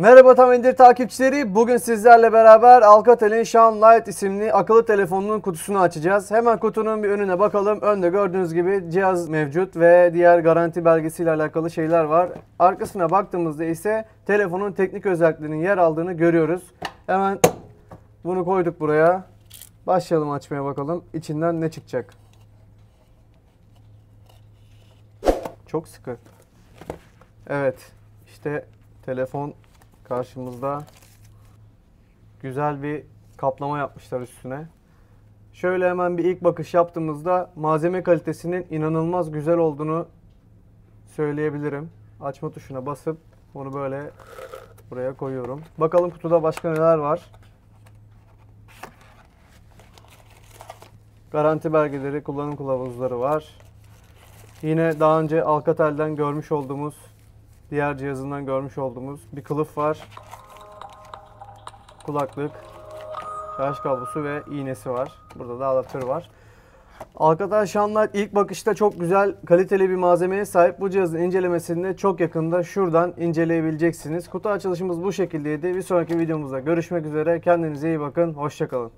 Merhaba Tam İndir takipçileri. Bugün sizlerle beraber Alcatel'in Sean Light isimli akıllı telefonunun kutusunu açacağız. Hemen kutunun bir önüne bakalım. Önde gördüğünüz gibi cihaz mevcut ve diğer garanti belgesiyle alakalı şeyler var. Arkasına baktığımızda ise telefonun teknik özelliklerinin yer aldığını görüyoruz. Hemen bunu koyduk buraya. Başlayalım açmaya bakalım. İçinden ne çıkacak. Çok sıkı. Evet. işte telefon karşımızda. Güzel bir kaplama yapmışlar üstüne. Şöyle hemen bir ilk bakış yaptığımızda malzeme kalitesinin inanılmaz güzel olduğunu söyleyebilirim. Açma tuşuna basıp bunu böyle buraya koyuyorum. Bakalım kutuda başka neler var. Garanti belgeleri, kullanım kılavuzları var. Yine daha önce Alcatel'den görmüş olduğumuz, diğer cihazından görmüş olduğumuz bir kılıf var. Kulaklık, şarj kablosu ve iğnesi var. Burada da adaptörü var. Alcatel Sunlight ilk bakışta çok güzel, kaliteli bir malzemeye sahip. Bu cihazın incelemesini çok yakında şuradan inceleyebileceksiniz. Kutu açılışımız bu şekildeydi. Bir sonraki videomuzda görüşmek üzere. Kendinize iyi bakın. Hoşçakalın.